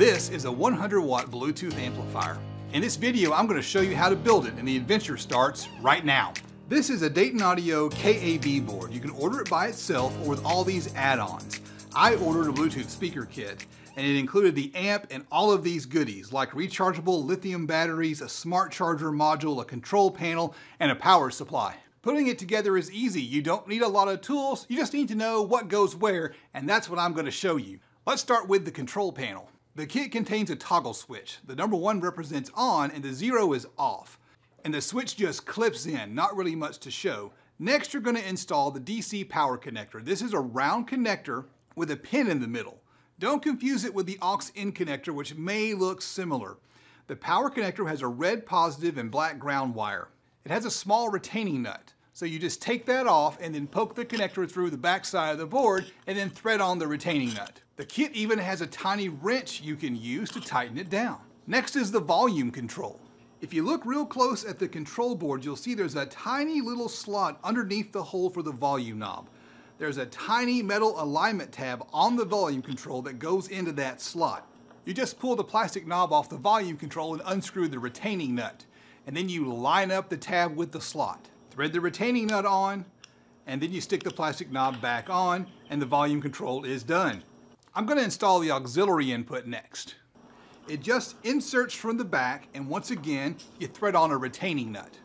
This is a 100 watt Bluetooth amplifier. In this video, I'm gonna show you how to build it and the adventure starts right now. This is a Dayton Audio KAB board. You can order it by itself or with all these add-ons. I ordered a Bluetooth speaker kit and it included the amp and all of these goodies like rechargeable lithium batteries, a smart charger module, a control panel, and a power supply. Putting it together is easy. You don't need a lot of tools. You just need to know what goes where, and that's what I'm gonna show you. Let's start with the control panel. The kit contains a toggle switch. The number one represents on and the zero is off. And the switch just clips in, not really much to show. Next, you're gonna install the DC power connector. This is a round connector with a pin in the middle. Don't confuse it with the aux-in connector, which may look similar. The power connector has a red positive and black ground wire. It has a small retaining nut. So you just take that off and then poke the connector through the back side of the board and then thread on the retaining nut. The kit even has a tiny wrench you can use to tighten it down. Next is the volume control. If you look real close at the control board, you'll see there's a tiny little slot underneath the hole for the volume knob. There's a tiny metal alignment tab on the volume control that goes into that slot. You just pull the plastic knob off the volume control and unscrew the retaining nut. And then you line up the tab with the slot. Thread the retaining nut on, and then you stick the plastic knob back on, and the volume control is done. I'm gonna install the auxiliary input next. It just inserts from the back, and once again, you thread on a retaining nut.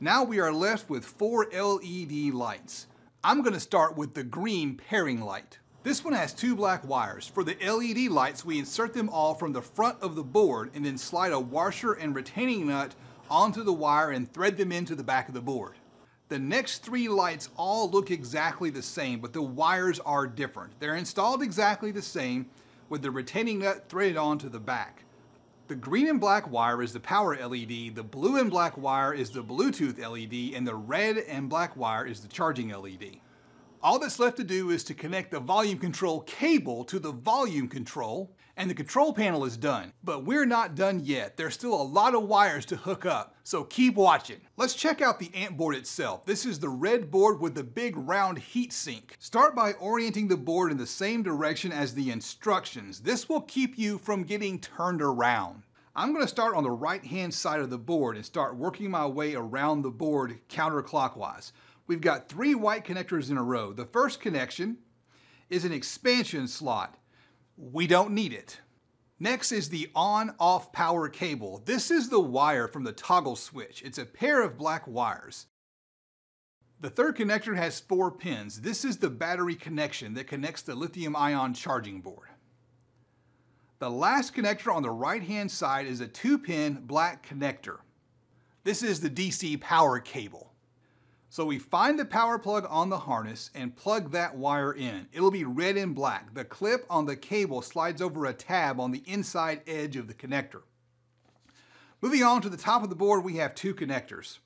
Now we are left with four LED lights. I'm gonna start with the green pairing light. This one has two black wires. For the LED lights, we insert them all from the front of the board and then slide a washer and retaining nut onto the wire and thread them into the back of the board. The next three lights all look exactly the same, but the wires are different. They're installed exactly the same with the retaining nut threaded onto the back. The green and black wire is the power LED, the blue and black wire is the Bluetooth LED, and the red and black wire is the charging LED. All that's left to do is to connect the volume control cable to the volume control and the control panel is done. But we're not done yet. There's still a lot of wires to hook up, so keep watching. Let's check out the amp board itself. This is the red board with the big round heat sink. Start by orienting the board in the same direction as the instructions. This will keep you from getting turned around. I'm gonna start on the right-hand side of the board and start working my way around the board counterclockwise. We've got three white connectors in a row. The first connection is an expansion slot. We don't need it. Next is the on-off power cable. This is the wire from the toggle switch. It's a pair of black wires. The third connector has four pins. This is the battery connection that connects the lithium ion charging board. The last connector on the right-hand side is a two-pin black connector. This is the DC power cable. So we find the power plug on the harness and plug that wire in. It'll be red and black. The clip on the cable slides over a tab on the inside edge of the connector. Moving on to the top of the board, we have two connectors.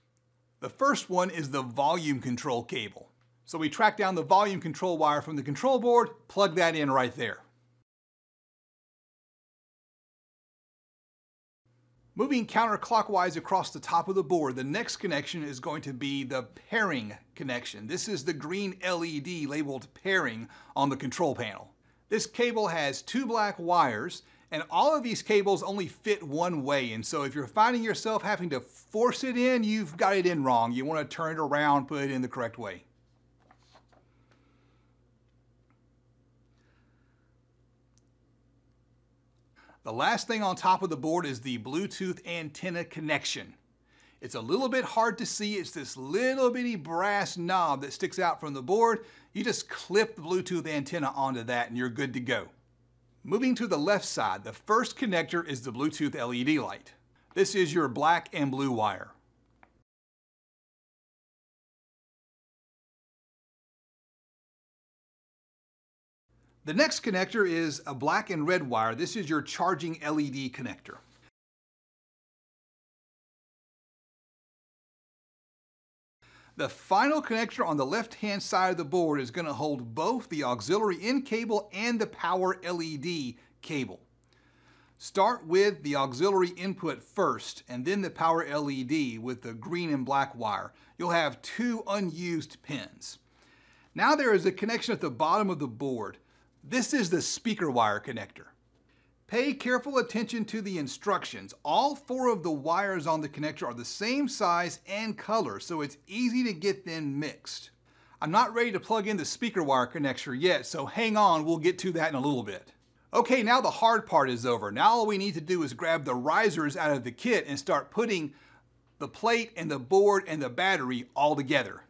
The first one is the volume control cable. So we track down the volume control wire from the control board, plug that in right there. Moving counterclockwise across the top of the board, the next connection is going to be the pairing connection. This is the green LED labeled pairing on the control panel. This cable has two black wires and all of these cables only fit one way. And so if you're finding yourself having to force it in, you've got it in wrong. You want to turn it around, put it in the correct way. The last thing on top of the board is the Bluetooth antenna connection. It's a little bit hard to see. It's this little bitty brass knob that sticks out from the board. You just clip the Bluetooth antenna onto that and you're good to go. Moving to the left side, the first connector is the Bluetooth LED light. This is your black and blue wire. The next connector is a black and red wire. This is your charging LED connector. The final connector on the left-hand side of the board is going to hold both the auxiliary in cable and the power LED cable. Start with the auxiliary input first and then the power LED with the green and black wire. You'll have two unused pins. Now there is a connection at the bottom of the board. This is the speaker wire connector. Pay careful attention to the instructions. All four of the wires on the connector are the same size and color, so it's easy to get them mixed. I'm not ready to plug in the speaker wire connector yet, so hang on, we'll get to that in a little bit. Okay, now the hard part is over. Now all we need to do is grab the risers out of the kit and start putting the plate and the board and the battery all together.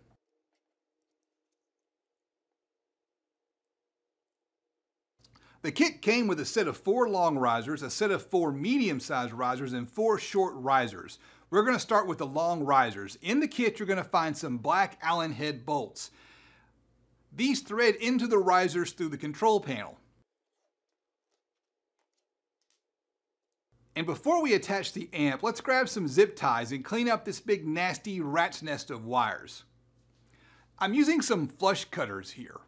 The kit came with a set of four long risers, a set of four medium-sized risers, and four short risers. We're going to start with the long risers. In the kit, you're going to find some black Allen head bolts. These thread into the risers through the control panel. And before we attach the amp, let's grab some zip ties and clean up this big nasty rat's nest of wires. I'm using some flush cutters here.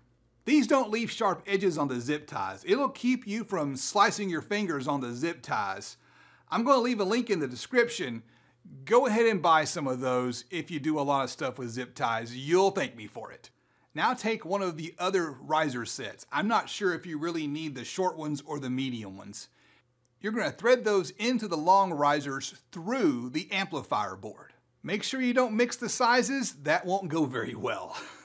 These don't leave sharp edges on the zip ties. It'll keep you from slicing your fingers on the zip ties. I'm going to leave a link in the description. Go ahead and buy some of those if you do a lot of stuff with zip ties. You'll thank me for it. Now take one of the other riser sets. I'm not sure if you really need the short ones or the medium ones. You're going to thread those into the long risers through the amplifier board. Make sure you don't mix the sizes, that won't go very well.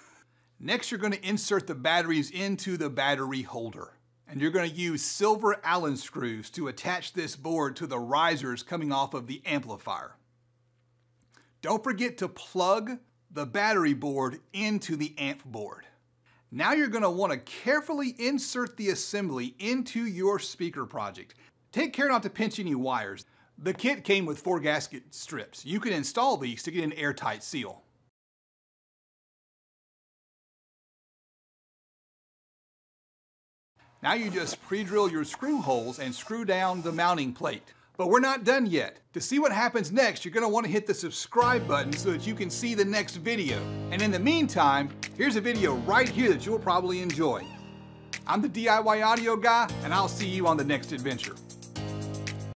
Next, you're going to insert the batteries into the battery holder. And you're going to use silver Allen screws to attach this board to the risers coming off of the amplifier. Don't forget to plug the battery board into the amp board. Now you're going to want to carefully insert the assembly into your speaker project. Take care not to pinch any wires. The kit came with four gasket strips. You can install these to get an airtight seal. Now you just pre-drill your screw holes and screw down the mounting plate. But we're not done yet. To see what happens next, you're gonna wanna hit the subscribe button so that you can see the next video. And in the meantime, here's a video right here that you'll probably enjoy. I'm the DIY Audio Guy, and I'll see you on the next adventure.